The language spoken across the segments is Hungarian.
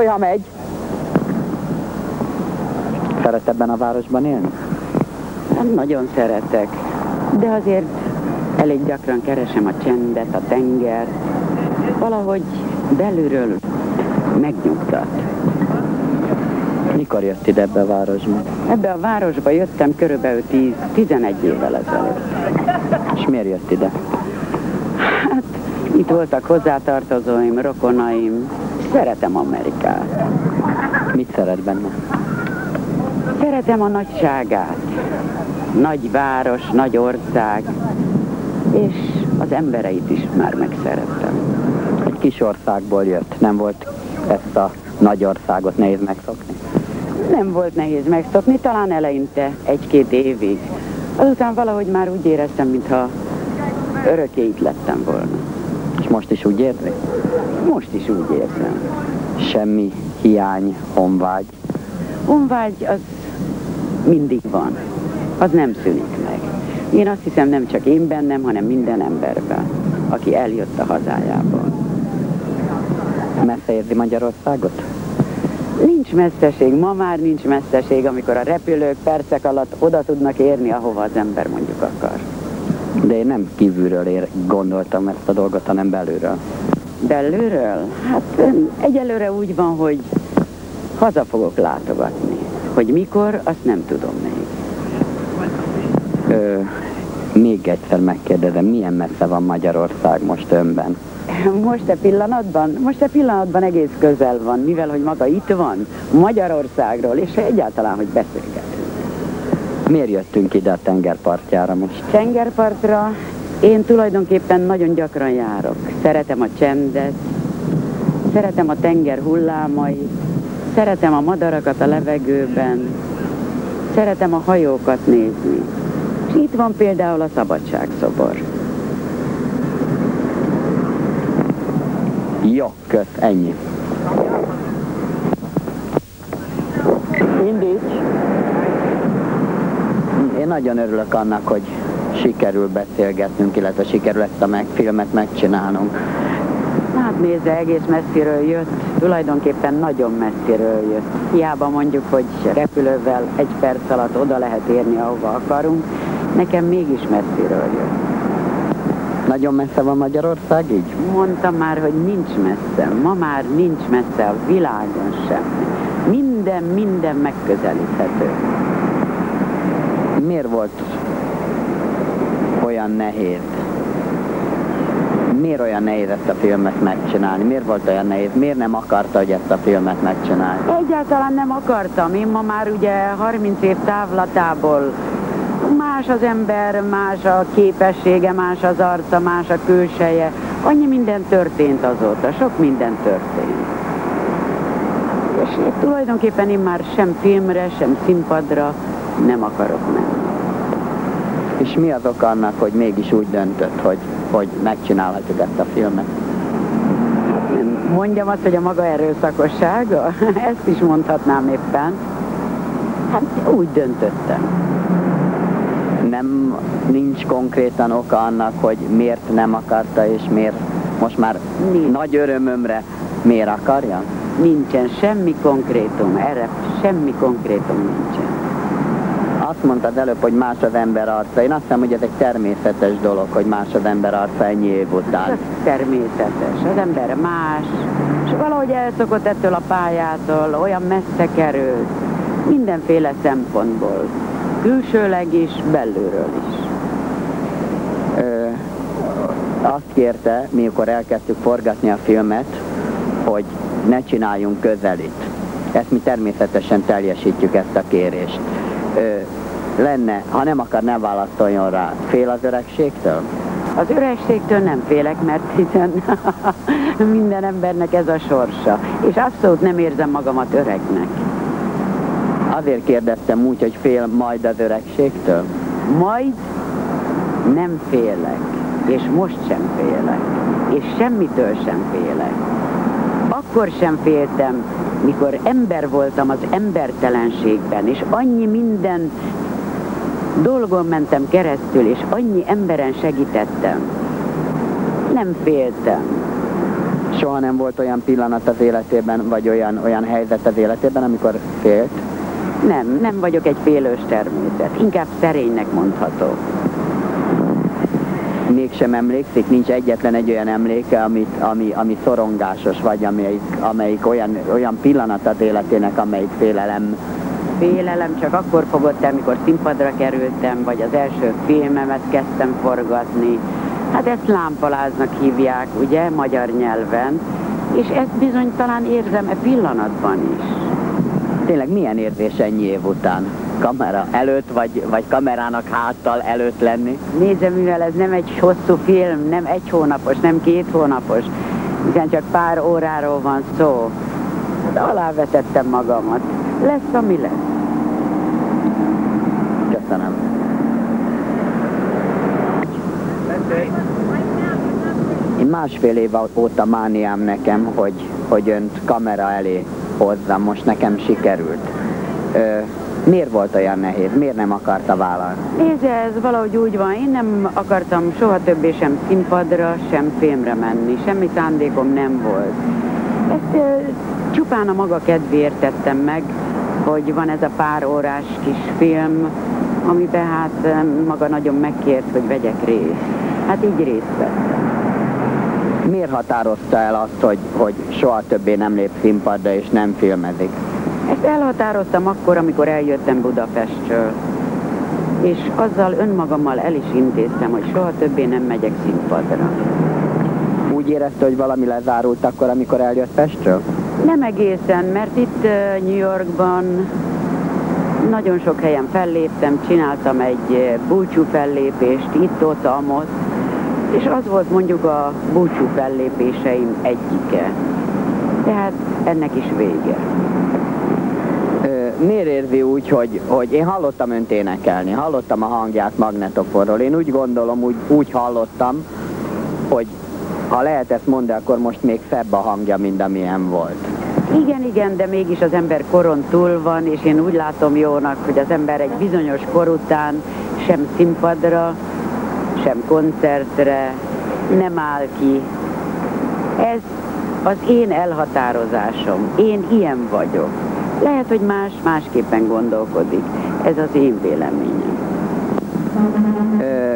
Tojha megy! Szeret ebben a városban élni? Hát nagyon szeretek, de azért elég gyakran keresem a csendet, a tenger. Valahogy belülről megnyugtat. Mikor jött ide ebbe a városba? Ebbe a városba jöttem körülbelül 10, 11 évvel ezelőtt. És miért jött ide? Hát, itt voltak hozzátartozóim, rokonaim. Szeretem Amerikát. Mit szeret benne? Szeretem a nagyságát. Nagy város, nagy ország, és az embereit is már megszerettem. Egy kis országból jött, nem volt ezt a nagy országot nehéz megszokni? Nem volt nehéz megszokni, talán eleinte egy-két évig. Azután valahogy már úgy éreztem, mintha örökké itt lettem volna. Most is úgy érzi? Most is úgy érzem. Semmi hiány, honvágy? Honvágy az mindig van. Az nem szűnik meg. Én azt hiszem nem csak én bennem, hanem minden emberben, aki eljött a hazájából. Messze érzi Magyarországot? Nincs messzeség, ma már nincs messzeség, amikor a repülők percek alatt oda tudnak érni, ahova az ember mondjuk akar. De én nem kívülről ér, gondoltam ezt a dolgot, hanem belülről. Belülről? Hát egyelőre úgy van, hogy haza fogok látogatni. Hogy mikor, azt nem tudom még. Ö, még egyszer megkérdezem, milyen messze van Magyarország most önben? Most a pillanatban? Most a pillanatban egész közel van, mivel hogy maga itt van, Magyarországról, és egyáltalán, hogy beszélgetünk. Miért jöttünk ide a tengerpartjára most? Tengerpartra én tulajdonképpen nagyon gyakran járok. Szeretem a csendet, szeretem a tenger hullámait, szeretem a madarakat a levegőben, szeretem a hajókat nézni. És itt van például a szabadságszobor. Jó, kösz, ennyi. Indíts! Nagyon örülök annak, hogy sikerül beszélgetnünk, illetve sikerül ezt a meg, filmet megcsinálnunk. Hát nézze, egész messziről jött, tulajdonképpen nagyon messziről jött. Hiába mondjuk, hogy repülővel egy perc alatt oda lehet érni, ahova akarunk, nekem mégis messziről jött. Nagyon messze van Magyarország így? Mondtam már, hogy nincs messze. Ma már nincs messze a világon sem. Minden, minden megközelíthető. Miért volt olyan nehéz? Miért olyan nehéz ezt a filmet megcsinálni? Miért volt olyan nehéz? Miért nem akarta, hogy ezt a filmet megcsinálni? Egyáltalán nem akartam. Én ma már ugye 30 év távlatából Más az ember, más a képessége, más az arca, más a külseje. Annyi minden történt azóta, sok minden történt. És tulajdonképpen én már sem filmre, sem színpadra nem akarok menni. És mi az oka annak, hogy mégis úgy döntött, hogy, hogy megcsinálhatjuk ezt a filmet? Mondjam azt, hogy a maga erőszakossága? Ezt is mondhatnám éppen. Hát úgy döntöttem nem nincs konkrétan oka annak, hogy miért nem akarta, és miért most már Nincs. nagy örömömre miért akarja? Nincsen semmi konkrétum, erre semmi konkrétum nincsen. Azt mondtad előbb, hogy más az ember arca. Én azt hiszem, hogy ez egy természetes dolog, hogy más az ember arca ennyi év után. Ez természetes. Az ember más, és valahogy elszokott ettől a pályától, olyan messze került, mindenféle szempontból külsőleg is, belülről is. Ö, azt kérte, mikor elkezdtük forgatni a filmet, hogy ne csináljunk közelit. Ezt mi természetesen teljesítjük ezt a kérést. Ö, lenne, ha nem akar, ne válaszoljon rá. Fél az öregségtől? Az öregségtől nem félek, mert hiszen minden embernek ez a sorsa. És abszolút nem érzem magamat öregnek. Azért kérdeztem úgy, hogy fél majd az öregségtől? Majd nem félek, és most sem félek, és semmitől sem félek. Akkor sem féltem, mikor ember voltam az embertelenségben, és annyi minden dolgon mentem keresztül, és annyi emberen segítettem. Nem féltem. Soha nem volt olyan pillanat az életében, vagy olyan, olyan helyzet az életében, amikor félt? Nem, nem vagyok egy félős természet. Inkább szerénynek mondható. Mégsem emlékszik? Nincs egyetlen egy olyan emléke, amit, ami, ami szorongásos, vagy amelyik, amelyik olyan, olyan pillanat az életének, amelyik félelem Félelem csak akkor fogott el, mikor színpadra kerültem, vagy az első filmemet kezdtem forgatni. Hát ezt lámpaláznak hívják, ugye, magyar nyelven, és ezt bizony talán érzem e pillanatban is. Tényleg milyen érzés ennyi év után? Kamera előtt, vagy, vagy kamerának háttal előtt lenni? Nézem, mivel ez nem egy hosszú film, nem egy hónapos, nem két hónapos, hiszen csak pár óráról van szó. De alávetettem magamat. Lesz, ami lesz. Köszönöm. Én másfél év óta mániám nekem, hogy, hogy önt kamera elé hozzam, most nekem sikerült. Ö, miért volt olyan nehéz? Miért nem akarta vállalni? Nézd, ez valahogy úgy van, én nem akartam soha többé sem színpadra, sem filmre menni, semmi szándékom nem volt. Ezt ö, csupán a maga kedvéért tettem meg, hogy van ez a pár órás kis film, amiben hát maga nagyon megkért, hogy vegyek részt. Hát így részt vettem. Miért határozta el azt, hogy, hogy soha többé nem lép színpadra és nem filmezik? Ezt elhatároztam akkor, amikor eljöttem Budapestről. És azzal önmagammal el is intéztem, hogy soha többé nem megyek színpadra. Úgy érezte, hogy valami lezárult akkor, amikor eljött Pestről? Nem egészen, mert itt New Yorkban nagyon sok helyen felléptem, csináltam egy búcsú fellépést, itt-ott, amott, és az volt mondjuk a búcsú fellépéseim egyike. Tehát ennek is vége. Ö, miért érzi úgy, hogy, hogy én hallottam önt énekelni, hallottam a hangját magnetofonról, én úgy gondolom, úgy, úgy hallottam, hogy ha lehet ezt mondani, akkor most még szebb a hangja, mint amilyen volt. Igen, igen, de mégis az ember koron túl van, és én úgy látom jónak, hogy az ember egy bizonyos kor után sem színpadra, sem koncertre nem áll ki. Ez az én elhatározásom. Én ilyen vagyok. Lehet, hogy más másképpen gondolkodik. Ez az én véleményem. Ö,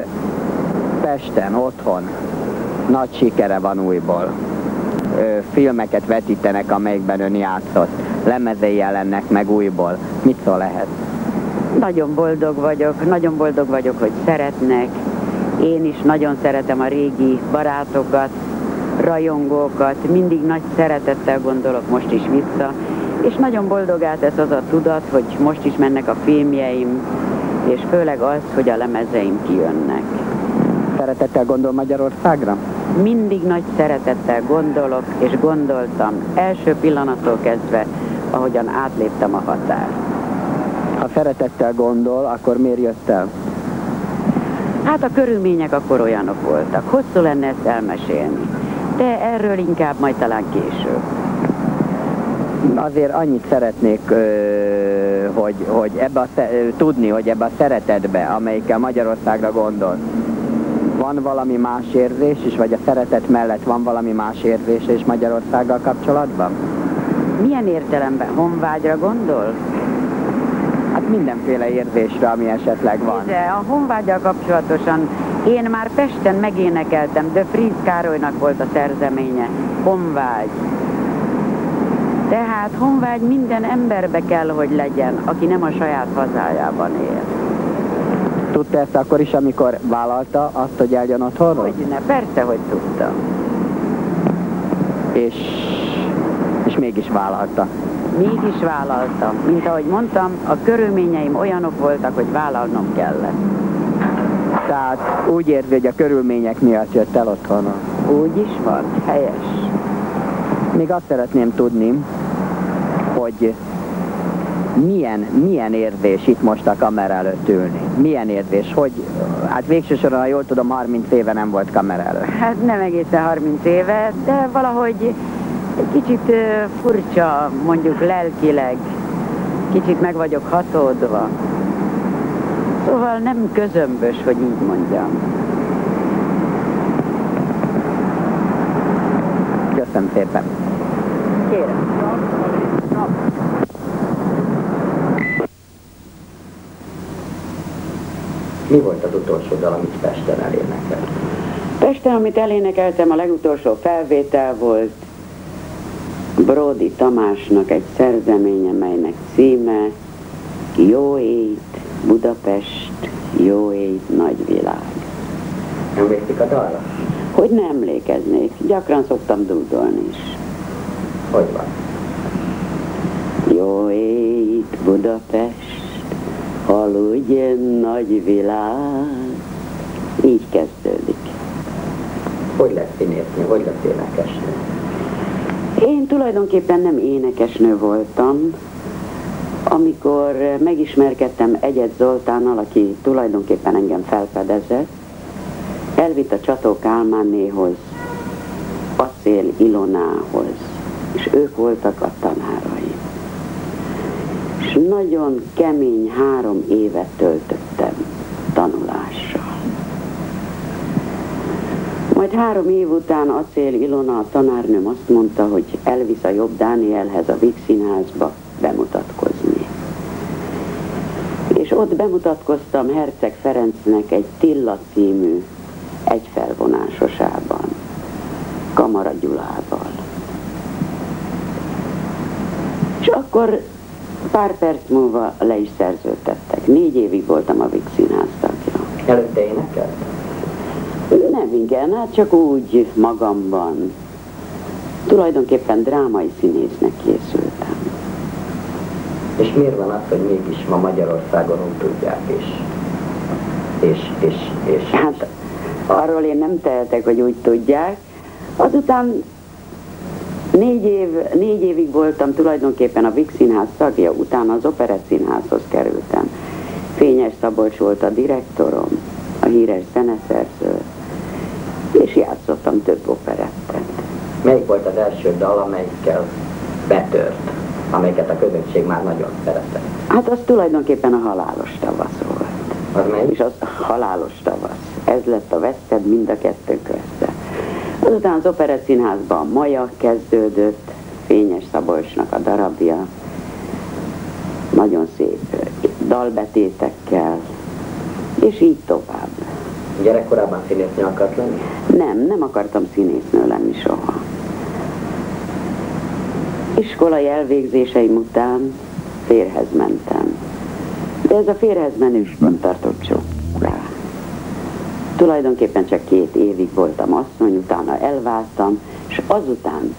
Pesten, otthon, nagy sikere van újból ö, filmeket vetítenek, amelyikben ön játszott. Lemezei jelennek meg újból. Mit szól lehet? Nagyon boldog vagyok, nagyon boldog vagyok, hogy szeretnek. Én is nagyon szeretem a régi barátokat, rajongókat, mindig nagy szeretettel gondolok most is vissza, és nagyon boldogát ez az a tudat, hogy most is mennek a filmjeim, és főleg az, hogy a lemezeim kijönnek. Szeretettel gondol Magyarországra? mindig nagy szeretettel gondolok, és gondoltam első pillanattól kezdve, ahogyan átléptem a határ. Ha szeretettel gondol, akkor miért jött el? Hát a körülmények akkor olyanok voltak. Hosszú lenne ezt elmesélni. De erről inkább majd talán később. Azért annyit szeretnék, hogy, hogy ebbe a, tudni, hogy ebbe a szeretetbe, amelyikkel Magyarországra gondol, van valami más érzés is, vagy a szeretet mellett van valami más érzés is Magyarországgal kapcsolatban? Milyen értelemben? Honvágyra gondol? Hát mindenféle érzésre, ami esetleg van. De a honvágyal kapcsolatosan én már Pesten megénekeltem, de Fríz Károlynak volt a szerzeménye. Honvágy. Tehát honvágy minden emberbe kell, hogy legyen, aki nem a saját hazájában él. Tudta ezt akkor is, amikor vállalta azt, hogy eljön otthonról? Hogyne, persze, hogy tudta. És, és mégis vállalta. Mégis vállalta. Mint ahogy mondtam, a körülményeim olyanok voltak, hogy vállalnom kellett. Tehát úgy érzi, hogy a körülmények miatt jött el otthonról? Úgy is van, helyes. Még azt szeretném tudni, hogy milyen, milyen érzés itt most a kamera előtt ülni? Milyen érzés? Hogy, hát végső soron, ha jól tudom, 30 éve nem volt kamera előtt. Hát nem egészen 30 éve, de valahogy egy kicsit furcsa, mondjuk lelkileg, kicsit meg vagyok hatódva. Szóval nem közömbös, hogy így mondjam. Köszönöm szépen. Kérem. Mi volt az utolsó dal, amit Pesten elénekelt? Pesten, amit elénekeltem, a legutolsó felvétel volt Brody Tamásnak egy szerzeménye, melynek címe Jó ét, Budapest, jó ét, nagyvilág. Emlékszik a dalra? Hogy nem emlékeznék, gyakran szoktam dúdolni is. Hogy van? Jó ét, Budapest, aludj nagy világ. Így kezdődik. Hogy lesz színésznő, hogy lesz énekesnő? Én tulajdonképpen nem énekesnő voltam. Amikor megismerkedtem Egyed Zoltánnal, aki tulajdonképpen engem felfedezett, elvitt a Csató Kálmánnéhoz, Asszél Ilonához, és ők voltak a tanárai. És nagyon kemény három évet töltöttem tanulással. Majd három év után Acél Ilona, a tanárnőm azt mondta, hogy elvisz a Jobb Dánielhez a Vix bemutatkozni. És ott bemutatkoztam Herceg Ferencnek egy Tilla című egyfelvonásosában, Kamara Gyulával. És akkor pár perc múlva le is szerződtettek. Négy évig voltam a Vix tagja. Előtte énekelt? Nem igen, hát csak úgy magamban. Tulajdonképpen drámai színésznek készültem. És miért van az, hogy mégis ma Magyarországon úgy tudják, és, és, és, és, Hát arról én nem tehetek, hogy úgy tudják. Azután négy, év, négy évig voltam tulajdonképpen a Vix Színház tagja, utána az Operett Színházhoz kerültem. Fényes Szabolcs volt a direktorom, a híres zeneszerző, és játszottam több operettet. Melyik volt az első dal, amelyikkel betört, amelyiket a közönség már nagyon szeretett? Hát az tulajdonképpen a halálos tavasz volt. Az melyik? És az halálos tavasz. Ez lett a veszted mind a kettő közte. Azután az Operett Színházban a Maja kezdődött, Fényes Szabolcsnak a darabja, nagyon szép dalbetétekkel, és így tovább. Gyerekkorában színésznő akart lenni? Nem, nem akartam színésznő lenni soha. Iskolai elvégzéseim után férhez mentem. De ez a férhez menős nem tartott soká. Tulajdonképpen csak két évig voltam asszony, utána elváltam, és azután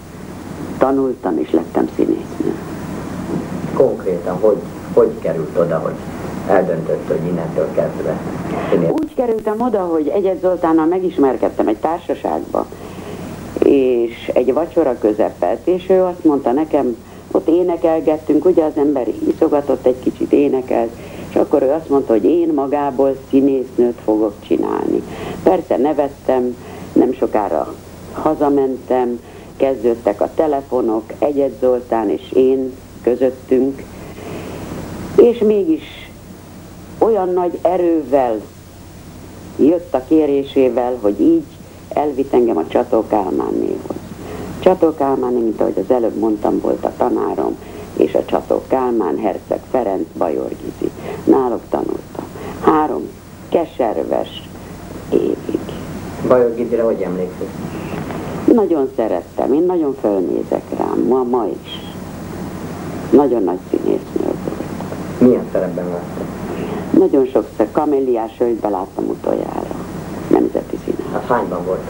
tanultam és lettem színésznő. Konkrétan, hogy, hogy került oda, hogy eldöntött, hogy innentől kezdve színész? Úgy kerültem oda, hogy Egyed Zoltánnal megismerkedtem egy társaságba, és egy vacsora közepet, és ő azt mondta nekem, ott énekelgettünk, ugye az ember iszogatott egy kicsit énekelt, és akkor ő azt mondta, hogy én magából színésznőt fogok csinálni. Persze nevettem, nem sokára hazamentem, kezdődtek a telefonok, Egyed Zoltán és én közöttünk, és mégis olyan nagy erővel jött a kérésével, hogy így elvitt engem a Csató Kálmánnéhoz. Csató Kálmán, mint ahogy az előbb mondtam, volt a tanárom, és a Csató Kálmán, Herceg Ferenc, Bajor Gizi. Náluk tanultam. Három keserves évig. Bajor Gizire hogy emlékszik? Nagyon szerettem, én nagyon fölnézek rám, ma, ma is. Nagyon nagy színésznő volt. Milyen szerepben látta? Nagyon sokszor Kaméliás hölgybe láttam utoljára. Nemzeti Színház. Hát hányban volt?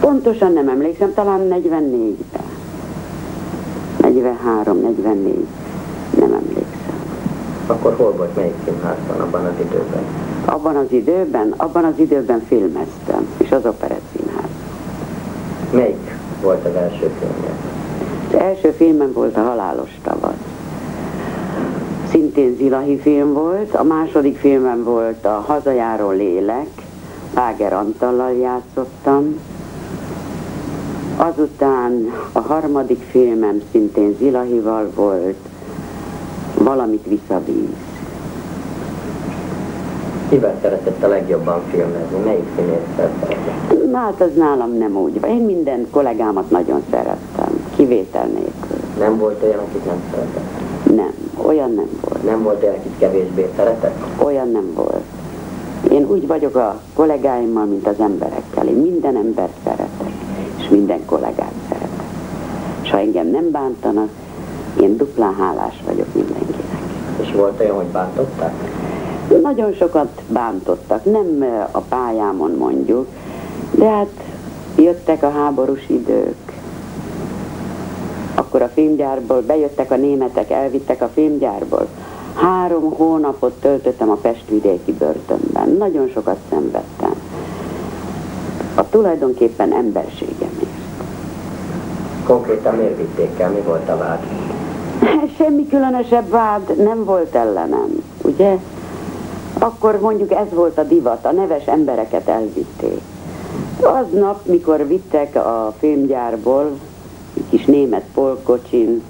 Pontosan nem emlékszem, talán 44-ben. 43, 44. Nem emlékszem. Akkor hol volt, melyik színházban abban az időben? Abban az időben, abban az időben filmeztem, és az Operett Színház. Melyik volt az első filmje? Az első filmem volt a Halálos. Szintén Zilahi film volt, a második filmem volt a Hazajáró lélek, Áger Antallal játszottam. Azután a harmadik filmem szintén Zilahival volt, valamit visszavíz. Kivel szeretett a legjobban filmezni? Melyik színésszel szeretett? Na hát az nálam nem úgy van. Én minden kollégámat nagyon szerettem, kivétel nélkül. Nem volt olyan, akit nem szeretett? Nem, olyan nem volt. Nem volt olyan, akit kevésbé szeretett? Olyan nem volt. Én úgy vagyok a kollégáimmal, mint az emberekkel. Én minden embert szeretek, és minden kollégát szeretek. És ha engem nem bántanak, én duplán hálás vagyok mindenkinek. És volt olyan, hogy bántották? Nagyon sokat bántottak, nem a pályámon mondjuk, de hát jöttek a háborús idők. Akkor a filmgyárból bejöttek a németek, elvittek a filmgyárból. Három hónapot töltöttem a Pestvidéki börtönben. Nagyon sokat szenvedtem. A tulajdonképpen emberségemért. Konkrétan miért vitték el? Mi volt a vád? Semmi különösebb vád nem volt ellenem, ugye? Akkor mondjuk ez volt a divat, a neves embereket elvitték. Aznap, mikor vittek a filmgyárból, kis német polkocsin,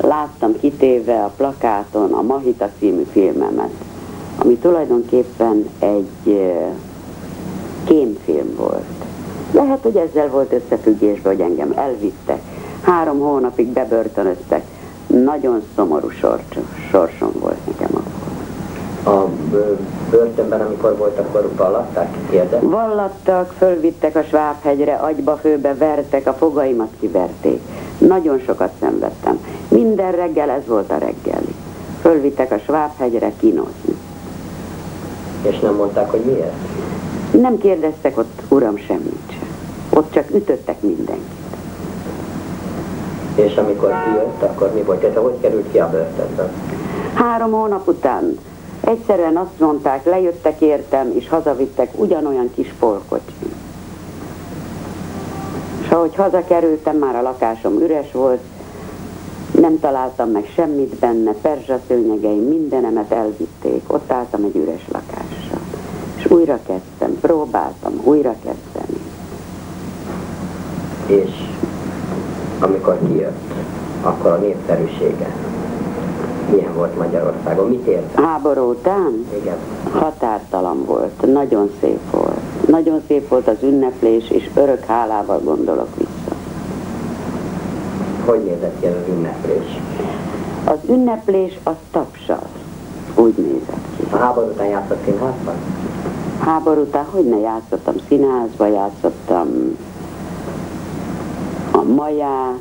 láttam kitéve a plakáton a Mahita című filmemet, ami tulajdonképpen egy kémfilm volt. Lehet, hogy ezzel volt összefüggésben, hogy engem elvittek. Három hónapig bebörtönöztek. Nagyon szomorú sorsom volt nekem. A börtönben, amikor volt, akkor vallatták? Kérdez? Vallattak, fölvittek a Svábhegyre, agyba főbe vertek, a fogaimat kiverték. Nagyon sokat szenvedtem. Minden reggel ez volt a reggeli. Fölvittek a Svábhegyre kínozni. És nem mondták, hogy miért? Nem kérdeztek ott, uram, semmit sem. Ott csak ütöttek mindenkit. És amikor kijött, akkor mi volt? Ez hogy került ki a börtönből? Három hónap után egyszerűen azt mondták, lejöttek értem, és hazavittek ugyanolyan kis polkocsin. És ahogy hazakerültem, már a lakásom üres volt, nem találtam meg semmit benne, perzsaszőnyegeim, mindenemet elvitték. Ott álltam egy üres lakással. És újra kezdtem, próbáltam újra kezdeni. És amikor kijött, akkor a népszerűsége milyen volt Magyarországon? Mit ért? Háború után? Igen. Határtalan volt, nagyon szép volt. Nagyon szép volt az ünneplés, és örök hálával gondolok vissza. Hogy nézett ki ez az ünneplés? Az ünneplés az tapsal. Úgy nézett ki. A háború után játszott színházban? Háború után hogy ne játszottam színházba, játszottam a Maját,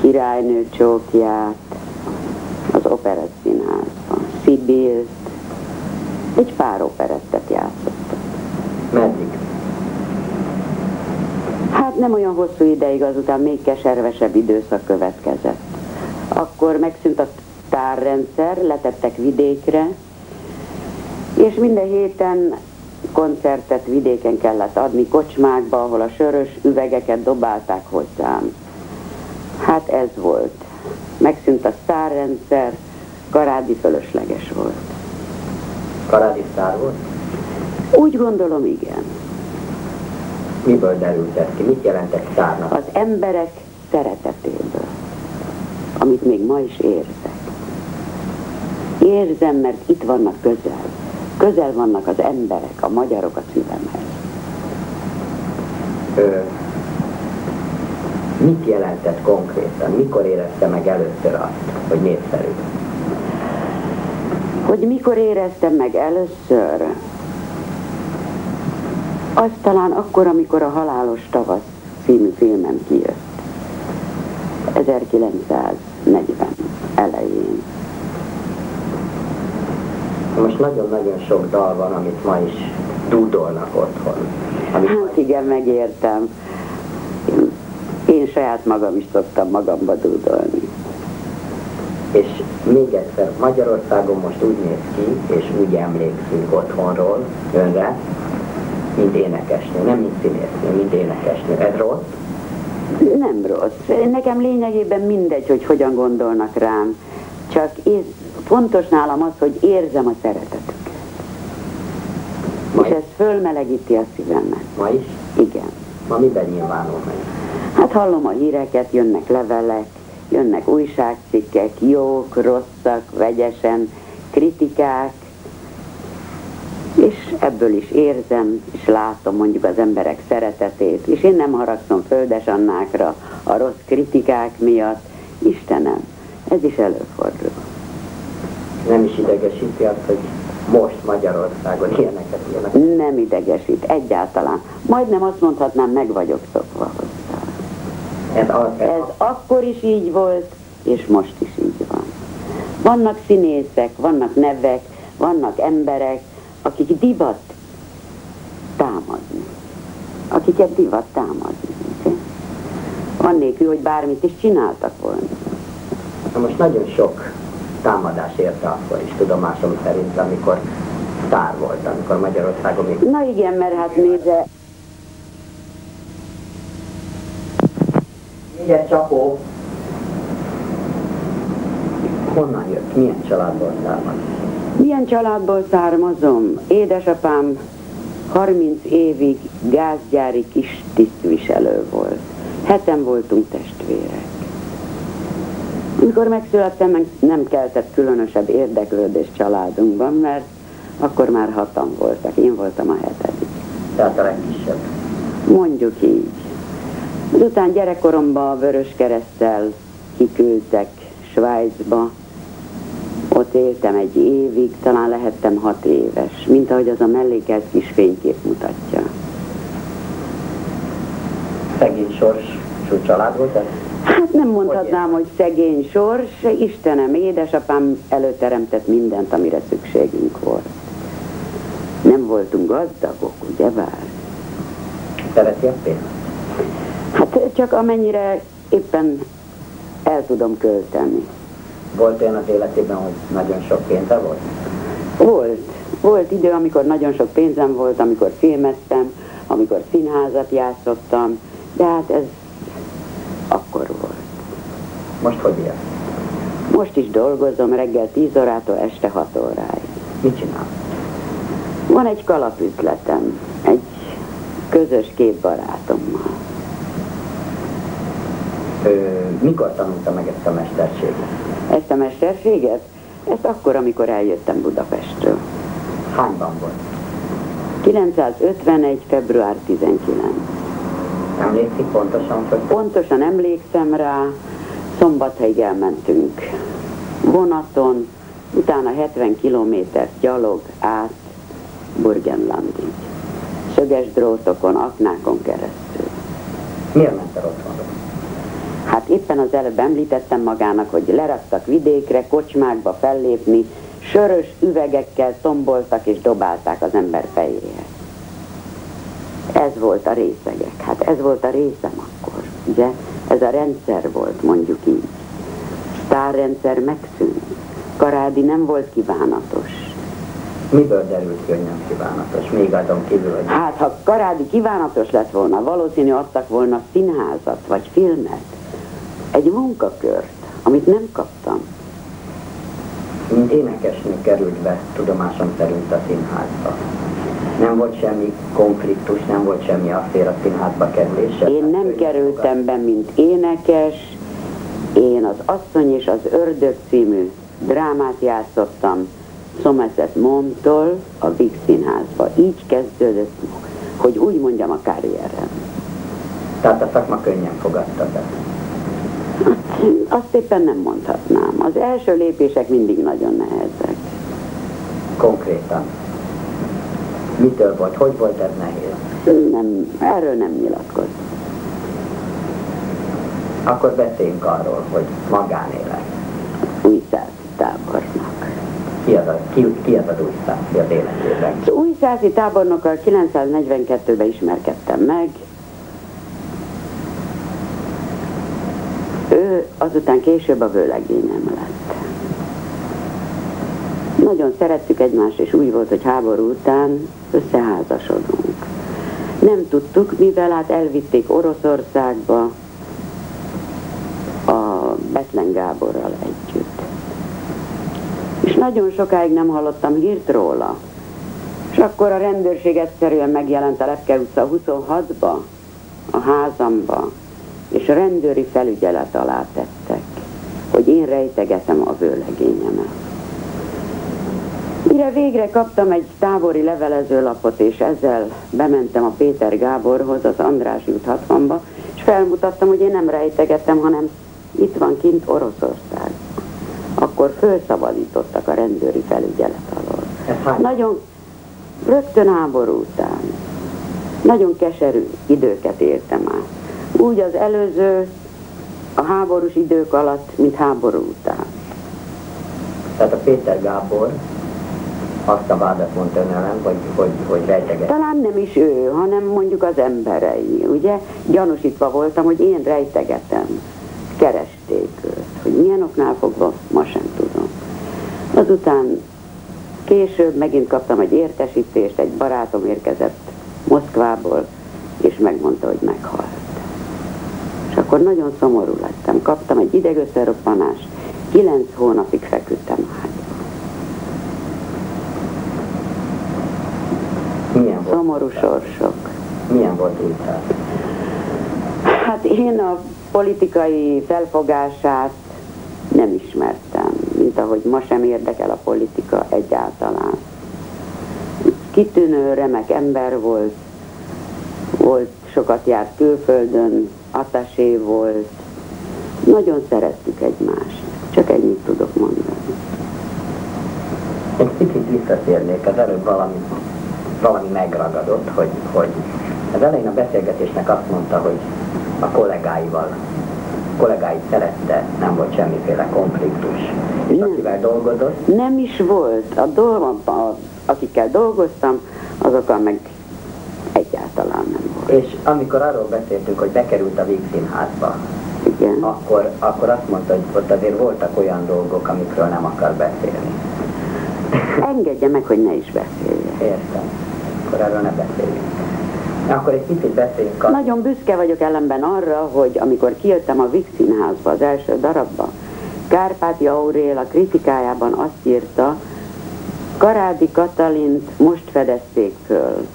királynő csókját, az operett színházban, Szibilt, egy pár operettet játszottam. Meddig? Hát nem olyan hosszú ideig, azután még keservesebb időszak következett. Akkor megszűnt a tárrendszer, letettek vidékre, és minden héten koncertet vidéken kellett adni kocsmákba, ahol a sörös üvegeket dobálták hozzám. Hát ez volt. Megszűnt a sztárrendszer, Karádi fölösleges volt. Karádi sztár volt? Úgy gondolom, igen. Miből derült ez ki? Mit jelent egy sztárnak? Az emberek szeretetéből, amit még ma is érzek. Érzem, mert itt vannak közel. Közel vannak az emberek, a magyarok a szívemhez. Ö, mit jelentett konkrétan? Mikor érezte meg először azt, hogy népszerű? Hogy mikor éreztem meg először? Az talán akkor, amikor a Halálos Tavasz című filmem kijött. 1940 elején. Most nagyon-nagyon sok dal van, amit ma is dúdolnak otthon. Amit Hát igen, megértem. Saját magam is szoktam magamba dúdolni. És még egyszer, Magyarországon most úgy néz ki, és úgy emlékszünk otthonról önre, mint énekesnő, nem mint színésznő, mint énekesnő. Ez rossz? Nem rossz. Nekem lényegében mindegy, hogy hogyan gondolnak rám. Csak ér, fontos nálam az, hogy érzem a szeretetüket. Ma És ez fölmelegíti a szívemet. Ma is? Igen. Ma miben nyilvánul meg? Hát hallom a híreket, jönnek levelek, jönnek újságcikkek, jók, rosszak, vegyesen, kritikák, és ebből is érzem és látom mondjuk az emberek szeretetét, és én nem haragszom Földes Annákra a rossz kritikák miatt. Istenem, ez is előfordul. Nem is idegesíti azt, hogy most Magyarországon ilyeneket ilyenek? Nem idegesít, egyáltalán. Majdnem azt mondhatnám, meg vagyok szokva hozzá. Ez, az, ez, Ez akkor is így volt, és most is így van. Vannak színészek, vannak nevek, vannak emberek, akik divat támadni. Akiket divat támadni. Van nélkül, hogy bármit is csináltak volna. Na most nagyon sok támadás érte akkor is, tudomásom szerint, amikor sztár volt, amikor Magyarországon még Na igen, mert hát nézze, Négyes csapó. Honnan jött? Milyen családból származik? milyen családból származom? Édesapám 30 évig gázgyári kis tisztviselő volt. Heten voltunk testvérek. Amikor megszülettem, meg nem keltett különösebb érdeklődés családunkban, mert akkor már hatan voltak, én voltam a hetedik. Tehát a legkisebb. Mondjuk így. Azután gyerekkoromban a Vörös Keresztel kiküldtek Svájcba. Ott éltem egy évig, talán lehettem hat éves, mint ahogy az a mellékelt kis fénykép mutatja. Szegény sorsú család volt ez? Hát nem mondhatnám, hogy szegény sors, Istenem, édesapám előteremtett mindent, amire szükségünk volt. Nem voltunk gazdagok, ugyebár? Szereti a pénzt? Hát csak amennyire éppen el tudom költeni. Volt olyan az életében, hogy nagyon sok pénze volt? Volt. Volt idő, amikor nagyon sok pénzem volt, amikor filmeztem, amikor színházat játszottam, de hát ez akkor volt. Most hogy él? Most is dolgozom reggel 10 órától este 6 óráig. Mit csinál? Van egy kalapüzletem, egy közös két barátommal. Ő, mikor tanulta meg ezt a mesterséget? Ezt a mesterséget? Ezt akkor, amikor eljöttem Budapestről. Hányban volt? 951. február 19. Emlékszik pontosan, hogy Pontosan emlékszem rá, szombathelyig elmentünk vonaton, utána 70 kilométert gyalog át Burgenlandig. Söges drótokon, aknákon keresztül. miért ment el otthonról? Hát éppen az előbb említettem magának, hogy leraktak vidékre, kocsmákba fellépni, sörös üvegekkel tomboltak és dobálták az ember fejéhez. Ez volt a részegek, hát ez volt a részem akkor, ugye? Ez a rendszer volt, mondjuk így. Sztárrendszer megszűnt. Karádi nem volt kívánatos. Miből derült ki, hogy nem kívánatos? Még azon kívül, hogy Hát, ha Karádi kívánatos lett volna, valószínű adtak volna színházat, vagy filmet. Egy munkakört, amit nem kaptam. mint énekesnő került be tudomásom szerint a színházba. Nem volt semmi konfliktus, nem volt semmi affér a színházba kerülése. Én nem kerültem be, mint énekes, én az Asszony és az Ördög című drámát játszottam Somerset Momtól a Big Színházba. Így kezdődött, hogy úgy mondjam a karrierem. Tehát a szakma könnyen fogadta be. Azt éppen nem mondhatnám. Az első lépések mindig nagyon nehezek. Konkrétan. Mitől volt? Hogy volt ez nehéz? Nem, erről nem nyilatkoz. Akkor beszéljünk arról, hogy magánélet. Új száz tábornok. Ki az, a, ki, ki az az új ki az életében? Az új százi tábornokkal 942-ben ismerkedtem meg. Ő azután később a vőlegényem lett. Nagyon szerettük egymást, és úgy volt, hogy háború után összeházasodunk. Nem tudtuk, mivel hát elvitték Oroszországba a Betlen Gáborral együtt. És nagyon sokáig nem hallottam hírt róla. És akkor a rendőrség egyszerűen megjelent a Lepke utca 26-ba, a házamba, és a rendőri felügyelet alá tettek, hogy én rejtegetem a vőlegényemet. Mire végre kaptam egy tábori levelezőlapot, és ezzel bementem a Péter Gáborhoz, az András út 60-ba, és felmutattam, hogy én nem rejtegettem, hanem itt van kint Oroszország. Akkor felszabadítottak a rendőri felügyelet alól. Nagyon rögtön háború után. Nagyon keserű időket éltem át. Úgy az előző, a háborús idők alatt, mint háború után. Tehát a Péter Gábor azt a vádat mondta ön ellen, hogy, hogy, hogy rejteget. Talán nem is ő, hanem mondjuk az emberei. Ugye gyanúsítva voltam, hogy én rejtegetem. Keresték őt. Hogy milyen oknál fogva, ma sem tudom. Azután később megint kaptam egy értesítést, egy barátom érkezett Moszkvából, és megmondta, hogy meghalt. Akkor nagyon szomorú lettem. Kaptam egy idegösszeroppanást, kilenc hónapig feküdtem ágyban. Milyen volt? Szomorú sorsok. Milyen volt úgy? Hát én a politikai felfogását nem ismertem, mint ahogy ma sem érdekel a politika egyáltalán. Kitűnő, remek ember volt, volt, sokat járt külföldön, atasé volt, nagyon szerettük egymást, csak ennyit tudok mondani. Egy picit visszatérnék, az előbb valami, valami megragadott, hogy, hogy az elején a beszélgetésnek azt mondta, hogy a kollégáival, kollégáit szerette, nem volt semmiféle konfliktus. És Nem. akivel dolgozott, Nem is volt. A dolgom, a, akikkel dolgoztam, azokkal meg. És amikor arról beszéltünk, hogy bekerült a Víg Színházba, Igen. akkor, akkor azt mondta, hogy ott azért voltak olyan dolgok, amikről nem akar beszélni. Engedje meg, hogy ne is beszélje. Értem. Akkor erről ne beszéljünk. Akkor egy picit beszéljünk a... Nagyon büszke vagyok ellenben arra, hogy amikor kijöttem a Vix Színházba, az első darabba, Kárpáti Aurél a kritikájában azt írta, Karádi Katalint most fedezték föl.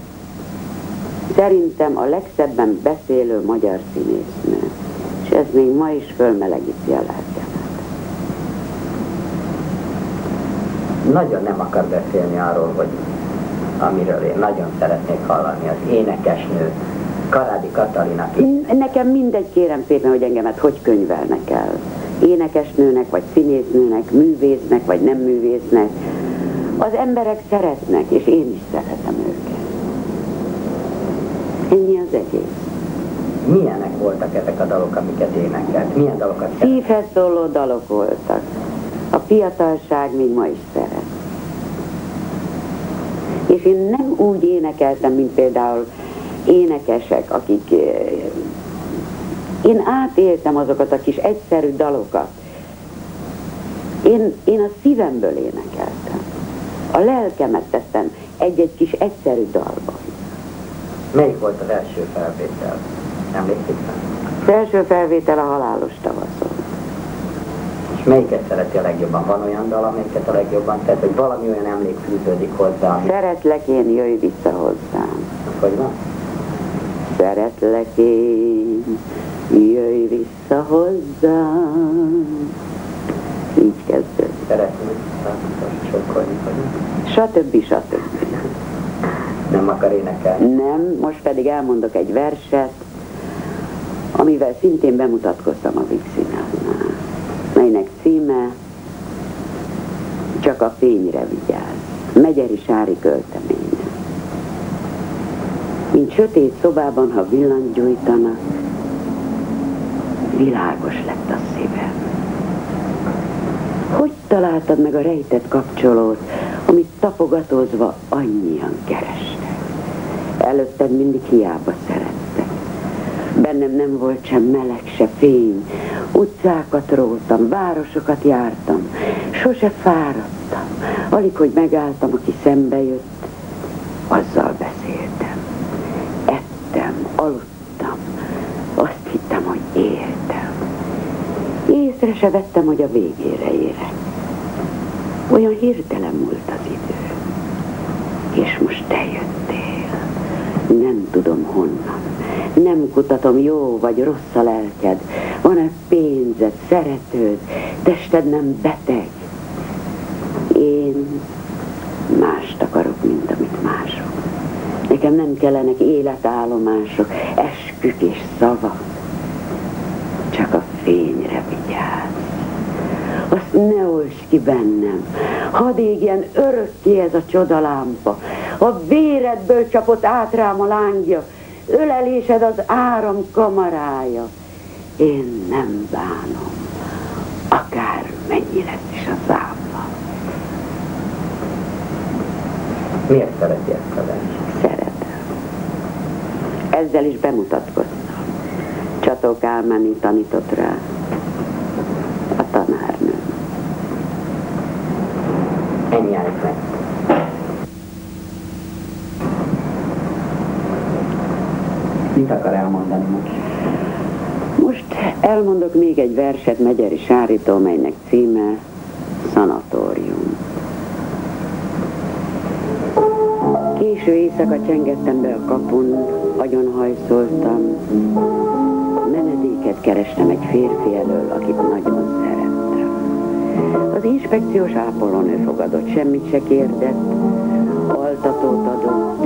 Szerintem a legszebben beszélő magyar színésznő. És ez még ma is fölmelegíti a lelkemet. Nagyon nem akar beszélni arról, hogy amiről én nagyon szeretnék hallani, az énekesnő, Karádi Katalin, Nekem mindegy, kérem szépen, hogy engemet hogy könyvelnek el. Énekesnőnek, vagy színésznőnek, művésznek, vagy nem művésznek. Az emberek szeretnek, és én is szeretem őket. Ennyi az egész. milyenek voltak ezek a dalok, amiket énekelt? Milyen dalokat szeret? Szívhez szóló dalok voltak. A fiatalság még ma is szeret. És én nem úgy énekeltem, mint például énekesek, akik... eh, Én átéltem azokat a kis egyszerű dalokat. Én, én a szívemből énekeltem. A lelkemet tettem egy-egy kis egyszerű dalban. Melyik volt az első felvétel? Emlékszik rá? Az első felvétel a halálos tavaszon. És melyiket szereti a legjobban? Van olyan dal, amelyiket a legjobban tett, hogy valami olyan emlék fűződik hozzá, ami... Szeretlek én, jöjj vissza hozzám. Hogy van? Szeretlek én, jöjj vissza hozzám. Így kezdődik. Szeretnék sokkolni, hogy Stb. stb. Nem akar énekelni. Nem, most pedig elmondok egy verset, amivel szintén bemutatkoztam a Vixinálnál, melynek címe Csak a fényre vigyáz, Megyeri Sári költeménye. Mint sötét szobában, ha villant gyújtanak, világos lett a szívem. Hogy találtad meg a rejtett kapcsolót, amit tapogatózva annyian kerestek? Előtted mindig hiába szerettek. Bennem nem volt sem meleg, se fény. Utcákat róltam, városokat jártam. Sose fáradtam. Alig, hogy megálltam, aki szembe jött, azzal beszéltem. Ettem, aludtam. Azt hittem, hogy éltem. Észre se vettem, hogy a végére érek. Olyan hirtelen múlt az idő. És most te jöttél. Nem tudom honnan. Nem kutatom, jó vagy rossz a lelked. Van-e pénzed, szeretőd, tested nem beteg. Én mást akarok, mint amit mások. Nekem nem kellenek életállomások, eskük és szava. Csak a fényre vigyázz. Azt ne olts ki bennem. Hadd égjen örökké ez a csodalámpa. A véredből csapott át rám a lángja. Ölelésed az áram kamarája. Én nem bánom. Akár mennyi lesz is a zámba. Miért szereti ezt a verset? Szeretem. Ezzel is bemutatkoztam. Csató Kálmáni tanított rá. A tanárnő. Állt meg. Mit akar elmondani most? Most elmondok még egy verset Megyeri Sárító, melynek címe Szanatórium. Késő éjszaka csengettem be a kapun, agyon hajszoltam. Menedéket kerestem egy férfi elől, akit nagyon szerettem. Az inspekciós ápolónő fogadott, semmit se kérdett, altatót adott,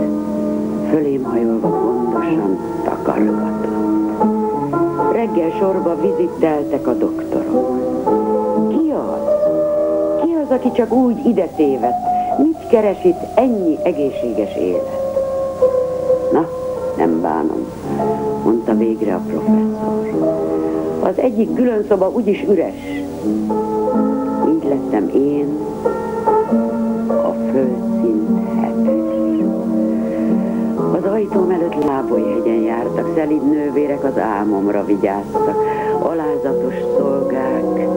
fölém hajolva gondosan takargatott. Reggel sorba viziteltek a doktorok. Ki az? Ki az, aki csak úgy ide tévedt? Mit keres itt ennyi egészséges élet? Na, nem bánom, mondta végre a professzor. Az egyik külön szoba úgyis üres. Lettem én, a földszint hetes. Az ajtóm előtt lábolyhegyen jártak, szelid nővérek az álmomra vigyáztak, alázatos szolgák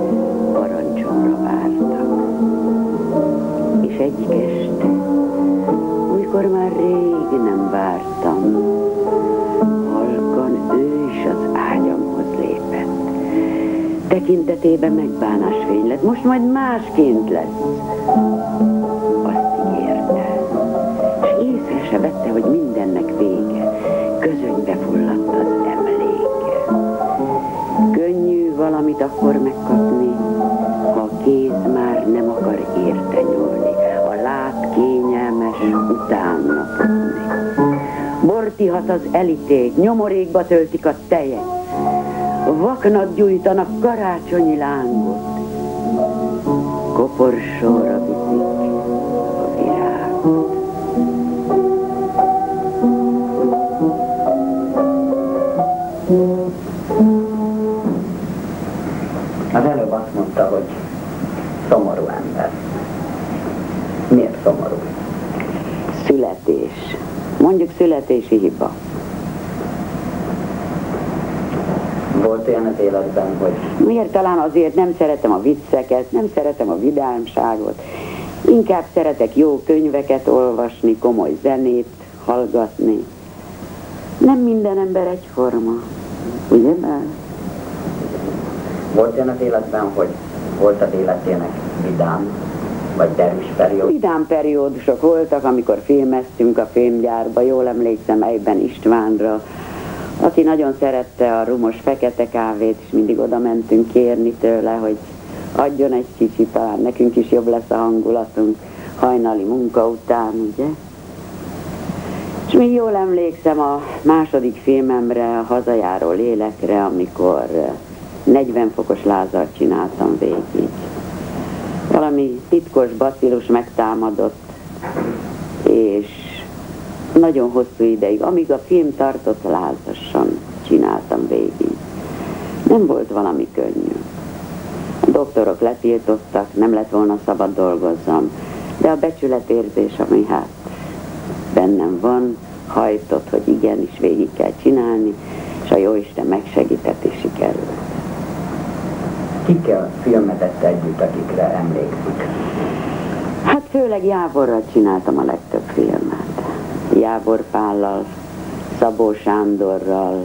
parancsomra vártak. És egyik este, amikor már rég nem vártam, Tekintetében megbánásfény lett, most majd másként lesz. Azt ígérte, és észre se vette, hogy mindennek vége. Közönybe fulladt az emléke. Könnyű valamit akkor megkapni, ha a kéz már nem akar érte nyúlni, a lát kényelmes utána futni. Bortihat az elitég, nyomorékba töltik a tejet, vaknak gyújtanak karácsonyi lángot, koporsóra viszik a virágot. Az előbb azt mondta, hogy szomorú ember. Miért szomorú? Születés. Mondjuk születési hiba. Volt olyan az életben, hogy Miért talán azért nem szeretem a vicceket, nem szeretem a vidámságot. Inkább szeretek jó könyveket olvasni, komoly zenét hallgatni. Nem minden ember egyforma. Ugye? Bár? volt olyan az életben, hogy volt az életének vidám, vagy derűs periódus. Vidám periódusok voltak, amikor filmeztünk a filmgyárba, jól emlékszem egyben Istvánra, aki nagyon szerette a rumos fekete kávét, és mindig oda mentünk kérni tőle, hogy adjon egy kicsit, talán nekünk is jobb lesz a hangulatunk hajnali munka után, ugye? És még jól emlékszem a második filmemre, a hazajáró lélekre, amikor eh, 40 fokos lázal csináltam végig. Valami titkos bacillus megtámadott, és nagyon hosszú ideig, amíg a film tartott, lázasan csináltam végig. Nem volt valami könnyű. A doktorok letiltottak, nem lett volna szabad dolgozzam, de a becsületérzés, ami hát bennem van, hajtott, hogy igenis végig kell csinálni, és a Jóisten megsegített és sikerült. Kikkel filmezett együtt, akikre emlékszik? Hát főleg Jávorral csináltam a legtöbb filmet. Jávor Pállal, Szabó Sándorral,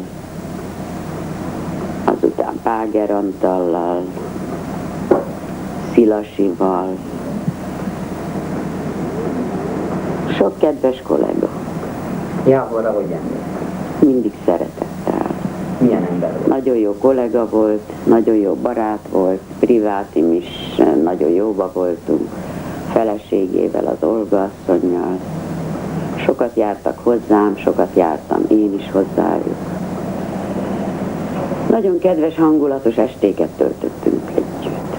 azután Páger Antallal, Szilasival. Sok kedves kollega. Jávorra hogy emlékszik? Mindig szeretettel. Milyen ember volt? Nagyon jó kollega volt, nagyon jó barát volt, privátim is, nagyon jóba voltunk. feleségével, az Olga asszonynal. Sokat jártak hozzám, sokat jártam én is hozzájuk. Nagyon kedves, hangulatos estéket töltöttünk együtt.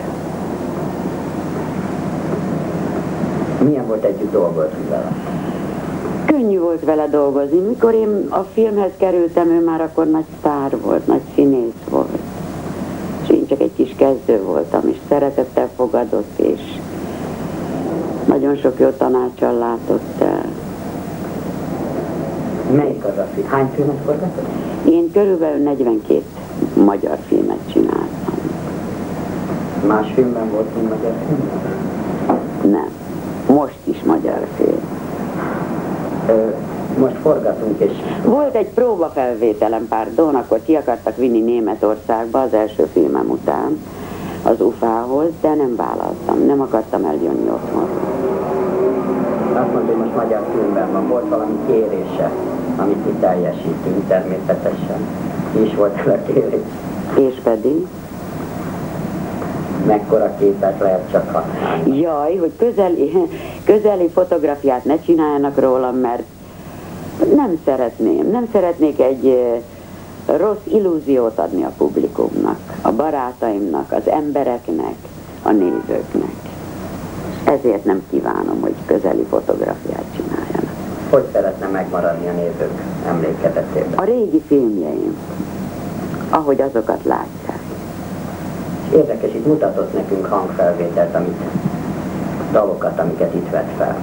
Milyen volt együtt dolgozni vele? Könnyű volt vele dolgozni. Mikor én a filmhez kerültem, ő már akkor nagy sztár volt, nagy színész volt. És én csak egy kis kezdő voltam, és szeretettel fogadott, és nagyon sok jó tanácsal látott el. Melyik az a film? Hány filmet forgatott? Én körülbelül 42 magyar filmet csináltam. Más filmben volt, mint magyar filmben? Nem. Most is magyar film. Ö, most forgatunk, és Volt egy próbafelvételem, pardon, akkor ki akartak vinni Németországba az első filmem után, az UFA-hoz, de nem vállaltam, nem akartam eljönni otthon. azt mondta, hogy most magyar filmben van. Volt valami kérése, amit mi teljesítünk természetesen. Is volt a kérés. És pedig, Mekkora képet lehet csak használni. jaj, hogy közeli, közeli fotografiát ne csináljanak rólam, mert nem szeretném, nem szeretnék egy rossz illúziót adni a publikumnak, a barátaimnak, az embereknek, a nézőknek. Ezért nem kívánom, hogy közeli fotografiát csináljanak. Hogy szeretne megmaradni a nézők emlékezetében? A régi filmjeim, ahogy azokat látják. És érdekes, itt mutatott nekünk hangfelvételt, amit, dalokat, amiket itt vett fel.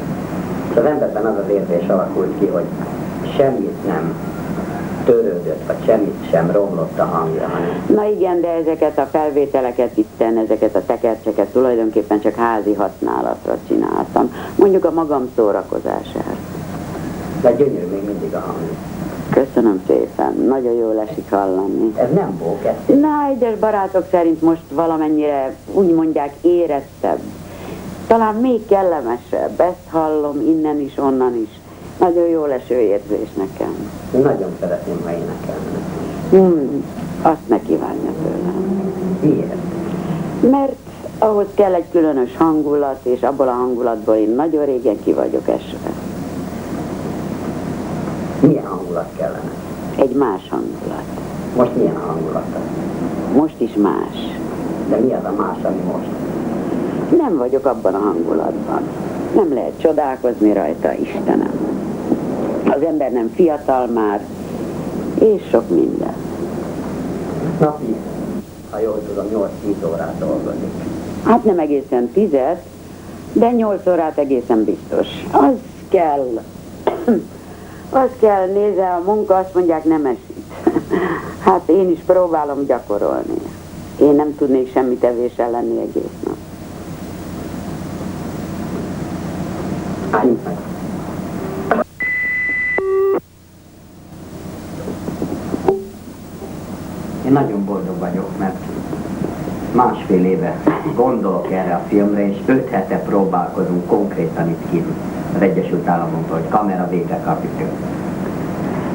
És az emberben az az érzés alakult ki, hogy semmit nem törődött, vagy semmit sem romlott a hangja, Na igen, de ezeket a felvételeket itten, ezeket a tekercseket tulajdonképpen csak házi használatra csináltam. Mondjuk a magam szórakozására. De gyönyörű még mindig a hang. Köszönöm szépen, nagyon jól esik hallani. Ez nem bók, ez Na, egyes barátok szerint most valamennyire úgy mondják érettebb. Talán még kellemesebb. Ezt hallom innen is, onnan is. Nagyon jó leső érzés nekem. nagyon szeretném, ha énekelne. Hmm, azt ne kívánja tőlem. Miért? Mert ahhoz kell egy különös hangulat, és abból a hangulatból én nagyon régen ki vagyok esve. Milyen hangulat kellene? Egy más hangulat. Most milyen a hangulata? Most is más. De mi az a más, ami most? Nem vagyok abban a hangulatban. Nem lehet csodálkozni rajta, Istenem. Az ember nem fiatal már, és sok minden. Napi, ha jól tudom, 8-10 órát dolgozik. Hát nem egészen tizet, de nyolc órát egészen biztos. Az kell, az kell, nézze, a munka azt mondják nem esik. Hát én is próbálom gyakorolni. Én nem tudnék semmi tevéssel lenni egész nap. Én nagyon boldog vagyok, mert másfél éve gondolok erre a filmre, és öt hete próbálkozunk konkrétan itt kint az Egyesült Államokban, hogy kamera végre kapjuk.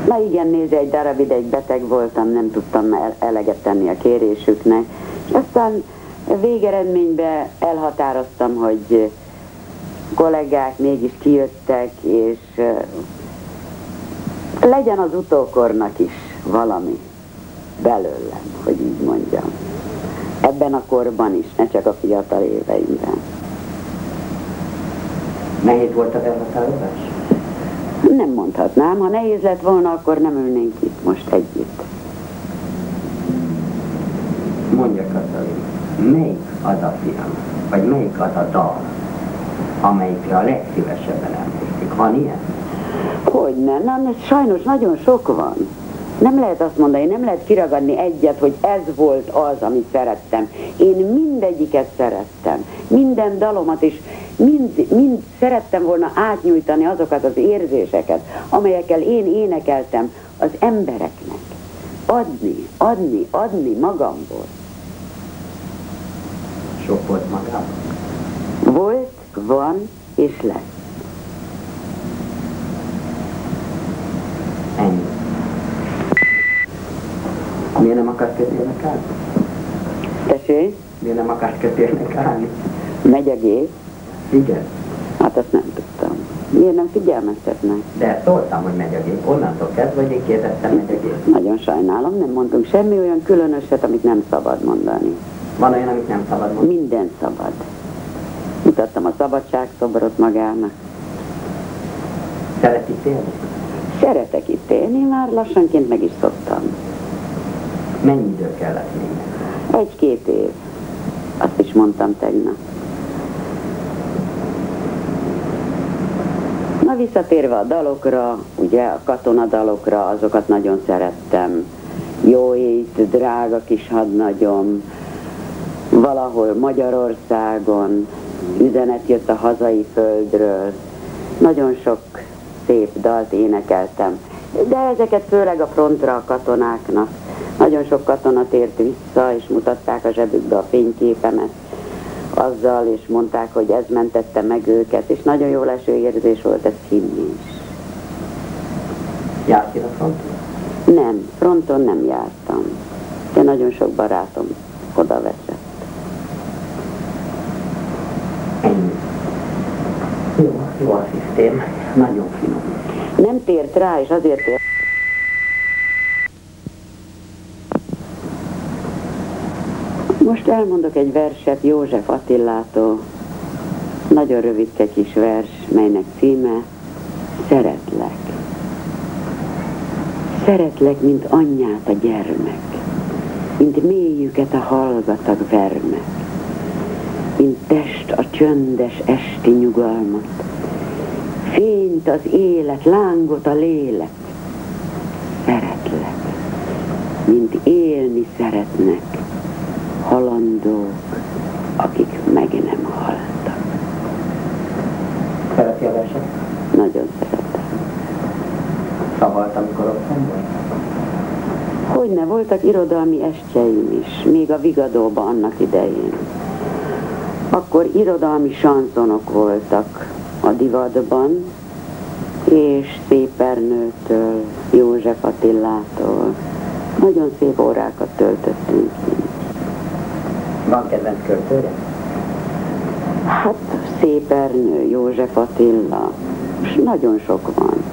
Na igen, nézze, egy darab ideig beteg voltam, nem tudtam el- eleget tenni a kérésüknek. És aztán végeredményben elhatároztam, hogy kollégák mégis kijöttek, és legyen az utókornak is valami belőlem, hogy így mondjam. Ebben a korban is, ne csak a fiatal éveimben. Nehéz volt az elhatározás? Nem mondhatnám, ha nehéz lett volna, akkor nem ülnénk itt most együtt. Mondja Katalin, melyik az a film, vagy melyik az a dal, amelyikre a legszívesebben emlékszik? Van ilyen? Hogyne, na, na, sajnos nagyon sok van. Nem lehet azt mondani, nem lehet kiragadni egyet, hogy ez volt az, amit szerettem. Én mindegyiket szerettem. Minden dalomat is, mind, mind szerettem volna átnyújtani azokat az érzéseket, amelyekkel én énekeltem az embereknek. Adni, adni, adni magamból. Sok volt magában. Volt, van és lesz. Ennyi. Miért nem akarsz kötélnek állni? Tessék, Miért nem akarsz kötélnek állni? megy gép. Igen. Hát azt nem tudtam. Miért nem figyelmeztetnek? De szóltam, hogy megy a gép. Onnantól kezdve, hogy én kérdeztem, megy a gép. Nagyon sajnálom, nem mondtunk semmi olyan különöset, amit nem szabad mondani. Van olyan, amit nem szabad mondani? Minden szabad. Mutattam a szabadságszobrot magának. Szereti élni? Szeretek itt élni, már lassanként meg is szoktam. Mennyi idő kellett még? Egy-két év. Azt is mondtam tegnap. Na visszatérve a dalokra, ugye a katonadalokra, azokat nagyon szerettem. Jó ét, drága kis hadnagyom, valahol Magyarországon, üzenet jött a hazai földről. Nagyon sok szép dalt énekeltem. De ezeket főleg a frontra a katonáknak. Nagyon sok katona tért vissza, és mutatták a zsebükbe a fényképemet azzal, és mondták, hogy ez mentette meg őket, és nagyon jó leső érzés volt ezt hinni is. Jártél a fronton? Nem, fronton nem jártam, de nagyon sok barátom oda veszett. Ennyi. Jó, jó a szisztém. Nagyon finom. Nem tért rá, és azért tért Most elmondok egy verset József Attilától. Nagyon rövidke kis vers, melynek címe Szeretlek. Szeretlek, mint anyját a gyermek, mint mélyüket a hallgatag vermek, mint test a csöndes esti nyugalmat, fényt az élet, lángot a lélek. Szeretlek, mint élni szeretnek, halandók, akik meg nem haltak. Szereti a verset? Nagyon szeretem. Szavalt, amikor ott volt? Hogyne, voltak irodalmi estjeim is, még a Vigadóban annak idején. Akkor irodalmi sanzonok voltak a divatban, és Szépernőtől, József Attillától. Nagyon szép órákat töltöttünk ki. Van kedvenc költője? Hát Szépernő, József Attila, és nagyon sok van.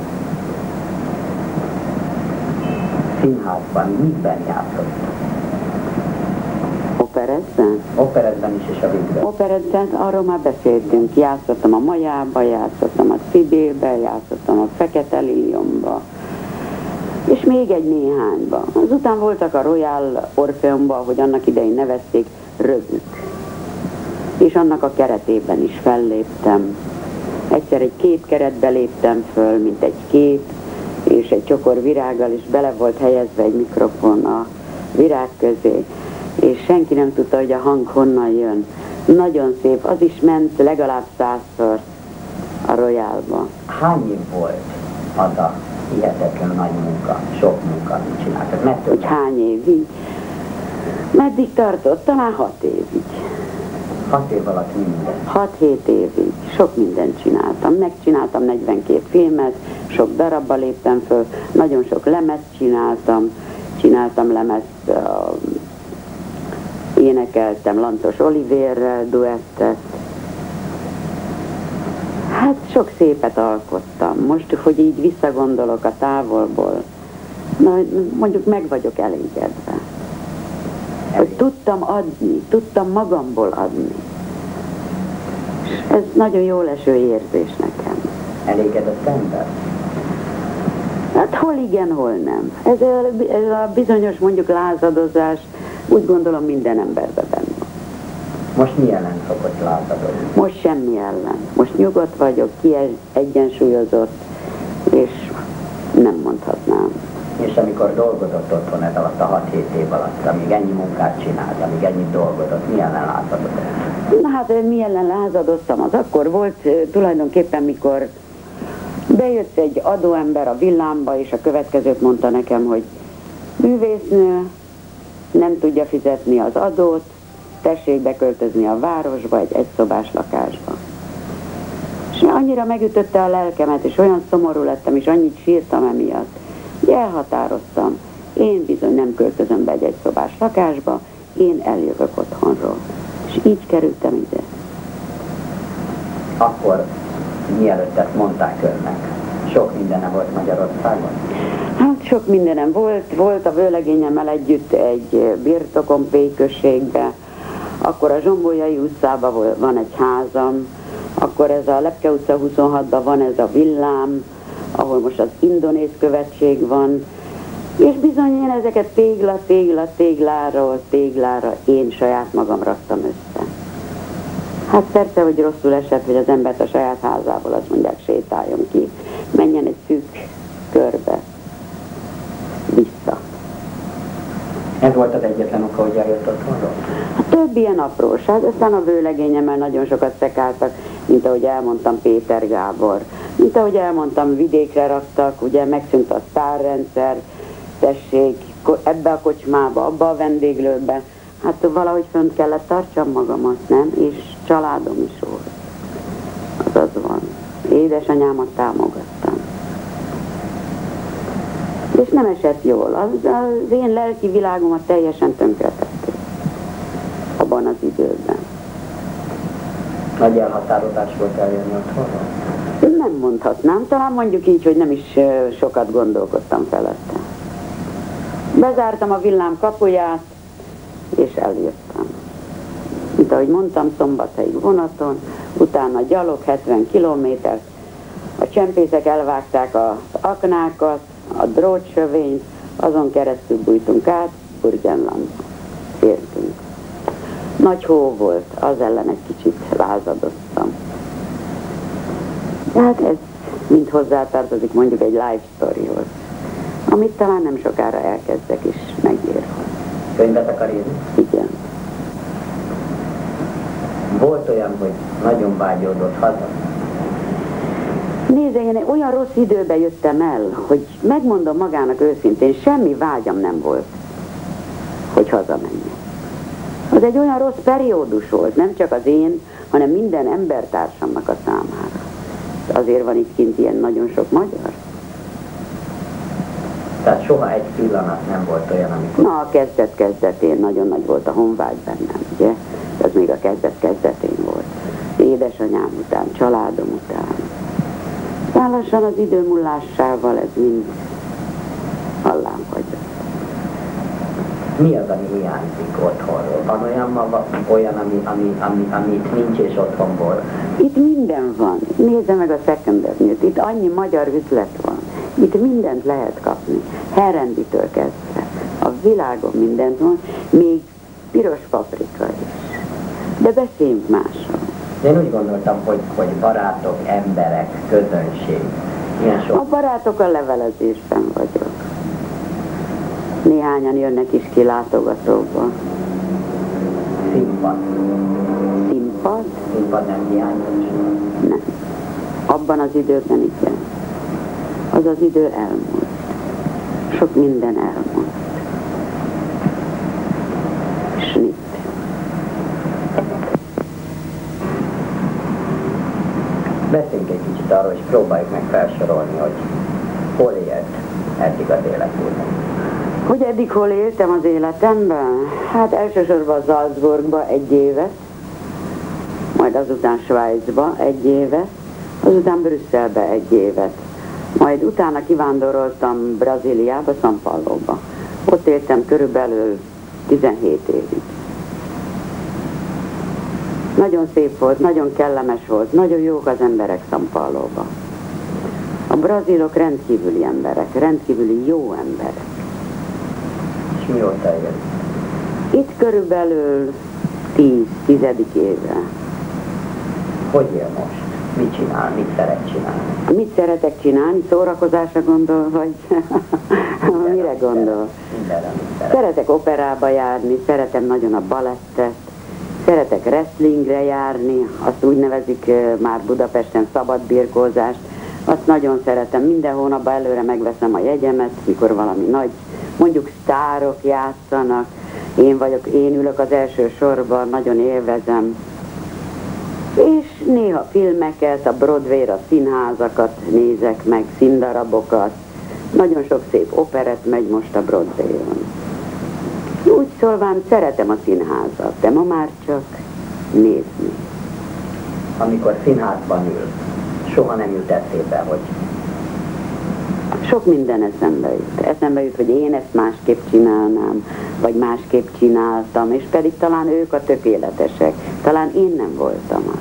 Színházban, miben játszott? Operetben? Operetben is és a végben. Operetben, arról már beszéltünk. Játszottam a Majába, játszottam a Szibélbe, játszottam a Fekete Liliomba, és még egy néhányba. Azután voltak a Royal Orpheumba, hogy annak idején nevezték, rögük. És annak a keretében is felléptem. Egyszer egy kép keretbe léptem föl, mint egy kép, és egy csokor virággal is bele volt helyezve egy mikrofon a virág közé, és senki nem tudta, hogy a hang honnan jön. Nagyon szép, az is ment legalább százszor a Royalba. Hány év volt az a hihetetlen nagy munka, sok munka, amit csináltak? Hogy hány évig? Meddig tartott? Talán hat évig. hat év alatt minden. 6-7 évig sok mindent csináltam. Megcsináltam 42 filmet, sok darabba léptem föl, nagyon sok lemezt csináltam, csináltam lemezt, uh, énekeltem Lantos Olivérrel duettet. Hát sok szépet alkottam. Most, hogy így visszagondolok a távolból, na, mondjuk meg vagyok elégedve. Tudtam adni, tudtam magamból adni. Ez nagyon jó leső érzés nekem. Elégedett ember? Hát hol igen, hol nem. Ez a, ez a bizonyos mondjuk lázadozás, úgy gondolom minden emberben benne. Most mi ellen szokott lázadozni? Most semmi ellen. Most nyugodt vagyok, kiegyensúlyozott, és nem mondhatnám. És amikor dolgozott otthon ez alatt a 6-7 év alatt, amíg ennyi munkát csinált, amíg ennyit dolgozott, mi ellen lázadott? Na hát mi ellen lázadoztam, az akkor volt tulajdonképpen, mikor bejött egy adóember a villámba, és a következőt mondta nekem, hogy művésznő nem tudja fizetni az adót, tessék beköltözni a városba, egy egyszobás lakásba. És annyira megütötte a lelkemet, és olyan szomorú lettem, és annyit sírtam emiatt, elhatároztam, én bizony nem költözöm be egy egyszobás lakásba, én eljövök otthonról. És így kerültem ide. Akkor mielőtt ezt mondták önnek? Sok mindene volt Magyarországon? Hát sok mindenem volt. Volt a vőlegényemmel együtt egy birtokom Péközségbe, akkor a Zsombolyai utcában van egy házam, akkor ez a Lepke utca 26-ban van ez a villám, ahol most az indonéz követség van, és bizony én ezeket tégla, tégla, tégláról, téglára én saját magam raktam össze. Hát persze, hogy rosszul esett, hogy az embert a saját házából azt mondják, sétáljon ki, menjen egy szűk körbe, vissza. Ez volt az egyetlen oka, hogy eljött otthonról? Hát több ilyen apróság, aztán a vőlegényemmel nagyon sokat szekáltak, mint ahogy elmondtam Péter Gábor. Mint ahogy elmondtam, vidékre raktak, ugye megszűnt a sztárrendszer, tessék, ebbe a kocsmába, abba a vendéglőbe. Hát valahogy fönt kellett tartsam magamat, nem? És családom is volt. Az az van. Édesanyámat támogattam. És nem esett jól. Az, az én lelki világomat teljesen tönkretették. Abban az időben. Nagy elhatározás volt eljönni Nem mondhatnám, talán mondjuk így, hogy nem is sokat gondolkodtam felette. Bezártam a villám kapuját, és eljöttem. Mint ahogy mondtam, szombathelyig vonaton, utána gyalog 70 kilométert, a csempészek elvágták az aknákat, a drótsövényt, azon keresztül bújtunk át, Burgenlandba értünk. Nagy hó volt, az ellen egy kicsit lázadoztam. Tehát ez mind hozzátartozik mondjuk egy life storyhoz amit talán nem sokára elkezdek is megírni. Könyvet akar írni? Igen. Volt olyan, hogy nagyon vágyódott haza? Nézze, én olyan rossz időbe jöttem el, hogy megmondom magának őszintén, semmi vágyam nem volt, hogy hazamenjek. Az egy olyan rossz periódus volt, nem csak az én, hanem minden embertársamnak a számára. Azért van itt kint ilyen nagyon sok magyar. Tehát soha egy pillanat nem volt olyan, amikor... Na, a kezdet-kezdetén nagyon nagy volt a honvágy bennem, ugye? Ez még a kezdet-kezdetén volt. Édesanyám után, családom után. Aztán lassan az idő múlássával ez mind hallám hagyott. Mi az, ami hiányzik otthonról? Van olyan, maga, olyan ami, ami, ami, ami itt nincs és otthon volt? Itt minden van. Nézze meg a Second Itt annyi magyar üzlet van. Itt mindent lehet kapni. Herrenditől kezdve. A világon mindent van, még piros paprika is. De beszéljünk másról. Én úgy gondoltam, hogy, hogy barátok, emberek, közönség. Ilyen sok. A barátok a levelezésben vagyok. Néhányan jönnek is ki látogatóba. Színpad. Színpad? Színpad nem hiányos. Nem. Abban az időben igen az az idő elmúlt. Sok minden elmúlt. Mit? Beszéljünk egy kicsit arról, és próbáljuk meg felsorolni, hogy hol élt eddig az életében. Hogy eddig hol éltem az életemben? Hát elsősorban Salzburgba egy évet, majd azután Svájcba egy évet, azután Brüsszelbe egy évet. Majd utána kivándoroltam Brazíliába, São Paulo-ba. Ott éltem körülbelül 17 évig. Nagyon szép volt, nagyon kellemes volt, nagyon jók az emberek São Paulo-ba. A brazilok rendkívüli emberek, rendkívüli jó emberek. És mióta él? Itt körülbelül 10 tizedik éve. Hogy él most? Mit csinál, mit szeret csinálni? Mit szeretek csinálni? Szórakozásra gondol, vagy mire gondol? Mindenre, Szeretek operába járni, szeretem nagyon a balettet, szeretek wrestlingre járni, azt úgy nevezik már Budapesten szabadbirkózást, azt nagyon szeretem, minden hónapban előre megveszem a jegyemet, mikor valami nagy, mondjuk sztárok játszanak, én vagyok, én ülök az első sorban, nagyon élvezem, és néha filmeket, a Broadway, a színházakat nézek meg, színdarabokat. Nagyon sok szép operet megy most a Broadway-on. Úgy szólván szeretem a színházat, de ma már csak nézni. Amikor színházban ül, soha nem jut eszébe, hogy sok minden eszembe jut. Eszembe jut, hogy én ezt másképp csinálnám, vagy másképp csináltam, és pedig talán ők a tökéletesek. Talán én nem voltam az.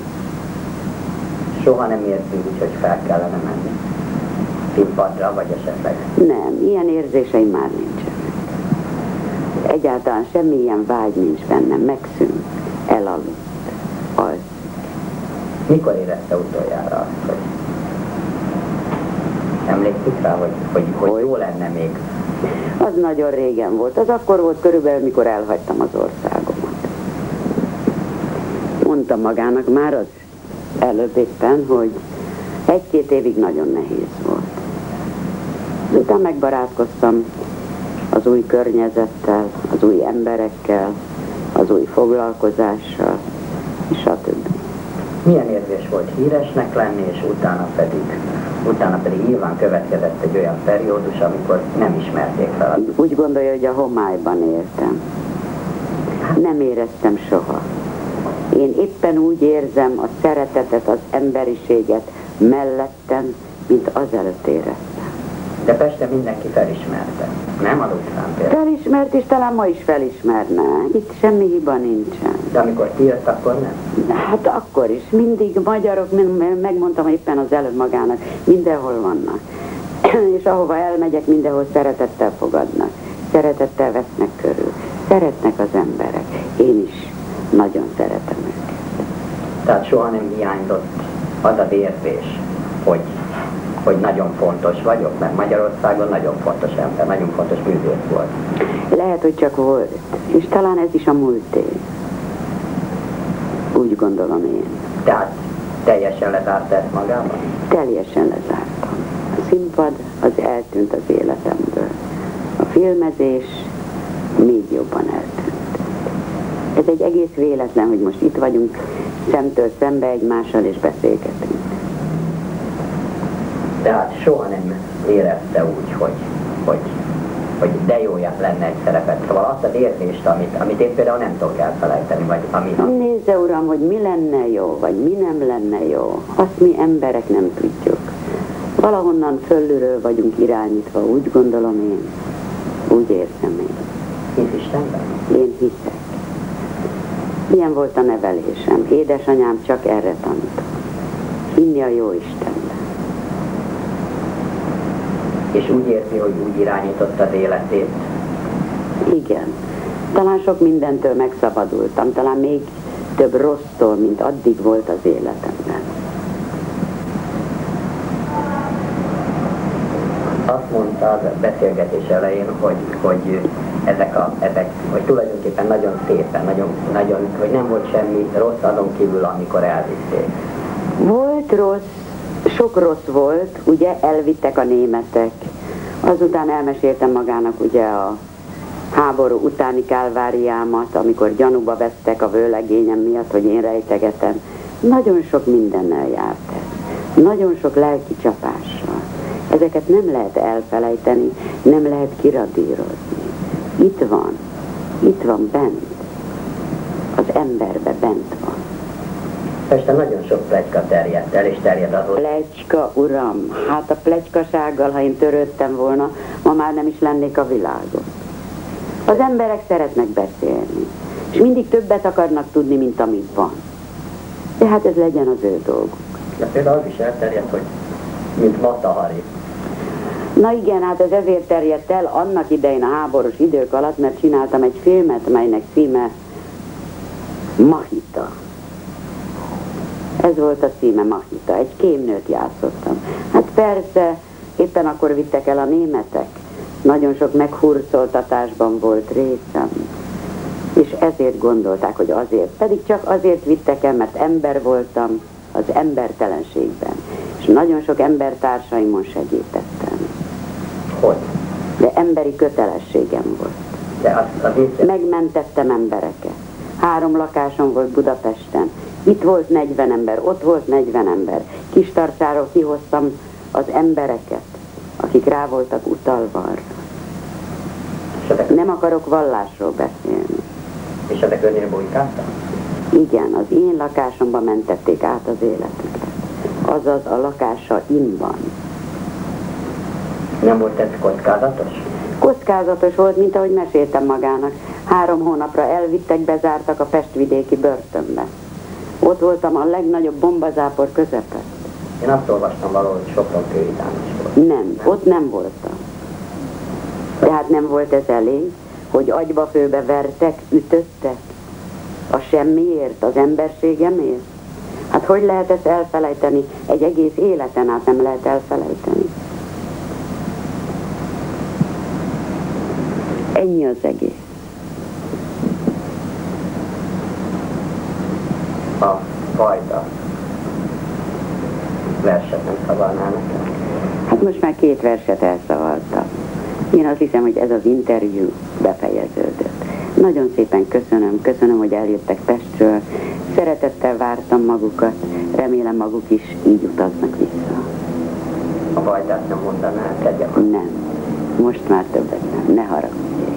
Soha nem értünk úgy, hogy fel kellene menni színpadra, vagy esetleg? Nem, ilyen érzéseim már nincsenek. Egyáltalán semmilyen vágy nincs bennem, megszűnt, elaludt, az. Mikor érezte utoljára azt, hogy emlékszik rá, hogy, hogy, hogy jó lenne még? Az nagyon régen volt. Az akkor volt körülbelül, mikor elhagytam az országomat. Mondtam magának már az előbb éppen, hogy egy-két évig nagyon nehéz volt. Utána megbarátkoztam az új környezettel, az új emberekkel, az új foglalkozással. Milyen érzés volt híresnek lenni, és utána pedig, utána pedig nyilván következett egy olyan periódus, amikor nem ismerték fel. Úgy gondolja, hogy a homályban éltem. Nem éreztem soha. Én éppen úgy érzem a szeretetet, az emberiséget mellettem, mint azelőtt éreztem. De Pesten mindenki felismerte. Nem utcán például. Felismert, és talán ma is felismerne. Itt semmi hiba nincsen. De amikor ki jött, akkor nem? Hát akkor is. Mindig magyarok, megmondtam éppen az előbb magának, mindenhol vannak. és ahova elmegyek, mindenhol szeretettel fogadnak. Szeretettel vesznek körül. Szeretnek az emberek. Én is nagyon szeretem őket. Tehát soha nem hiányzott az az érzés, hogy hogy nagyon fontos vagyok, mert Magyarországon nagyon fontos ember, nagyon fontos művész volt. Lehet, hogy csak volt, és talán ez is a múlté. Úgy gondolom én. Tehát teljesen lezárt ezt magában? Teljesen lezártam. A színpad az eltűnt az életemből. A filmezés még jobban eltűnt. Ez egy egész véletlen, hogy most itt vagyunk szemtől szembe egymással és beszélgetünk tehát soha nem érezte úgy, hogy, hogy, hogy de jó lenne egy szerepet. Szóval azt az érzést, amit, amit én például nem tudok elfelejteni, vagy ami... Nézze, uram, hogy mi lenne jó, vagy mi nem lenne jó, azt mi emberek nem tudjuk. Valahonnan föllülről vagyunk irányítva, úgy gondolom én, úgy érzem én. Hisz Istenben? Én hiszek. Ilyen volt a nevelésem. Édesanyám csak erre tanult. Hinni a jó Istenben és úgy érzi, hogy úgy irányította az életét. Igen. Talán sok mindentől megszabadultam, talán még több rossztól, mint addig volt az életemben. Azt mondta a beszélgetés elején, hogy, hogy ezek a, ezek, hogy tulajdonképpen nagyon szépen, nagyon, nagyon, hogy nem volt semmi rossz azon kívül, amikor elvitték. Volt rossz, sok rossz volt, ugye elvittek a németek. Azután elmeséltem magának ugye a háború utáni kálváriámat, amikor gyanúba vesztek a vőlegényem miatt, hogy én rejtegetem. Nagyon sok mindennel járt ez. Nagyon sok lelki csapással. Ezeket nem lehet elfelejteni, nem lehet kiradírozni. Itt van, itt van bent. Az emberbe bent van. Pesten nagyon sok plegyka terjedt el, és terjed azon. Plecska, uram, hát a plecskasággal, ha én törődtem volna, ma már nem is lennék a világon. Az emberek szeretnek beszélni, és mindig többet akarnak tudni, mint amit van. De hát ez legyen az ő dolguk. De például az is elterjedt, hogy mint Matahari. Na igen, hát ez ezért terjedt el annak idején a háborús idők alatt, mert csináltam egy filmet, melynek címe Mahita. Ez volt a címe Mahita, egy kémnőt játszottam. Hát persze, éppen akkor vittek el a németek. Nagyon sok meghurcoltatásban volt részem. És ezért gondolták, hogy azért. Pedig csak azért vittek el, mert ember voltam az embertelenségben. És nagyon sok embertársaimon segítettem. Hogy? De emberi kötelességem volt. De az, az Megmentettem embereket. Három lakásom volt Budapesten. Itt volt 40 ember, ott volt 40 ember. Kis tartsáról kihoztam az embereket, akik rá voltak utalva arra. Nem akarok vallásról beszélni. És ezek önnél bujkáltak? Igen, az én lakásomba mentették át az életüket. azaz a lakása inban. Nem volt ez kockázatos? Kockázatos volt, mint ahogy meséltem magának. Három hónapra elvittek, bezártak a Pestvidéki börtönbe. Ott voltam a legnagyobb bombazápor közepet. Én azt olvastam valahol, hogy Sopron kővidám is volt. Nem, ott nem voltam. Tehát nem volt ez elég, hogy agyba főbe vertek, ütöttek? A semmiért, az emberségemért? Hát hogy lehet ezt elfelejteni? Egy egész életen át nem lehet elfelejteni. Ennyi az egész. A fajta verset nem szavalnál nekem. Hát most már két verset elszavaltam. Én azt hiszem, hogy ez az interjú befejeződött. Nagyon szépen köszönöm, köszönöm, hogy eljöttek Pestről. Szeretettel vártam magukat, remélem maguk is így utaznak vissza. A fajtát nem mondaná el, tegyek. Nem, most már többet nem, ne haragudjék.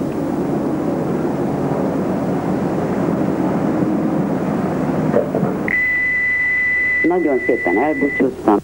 Nagyon szépen elbúcsúztam.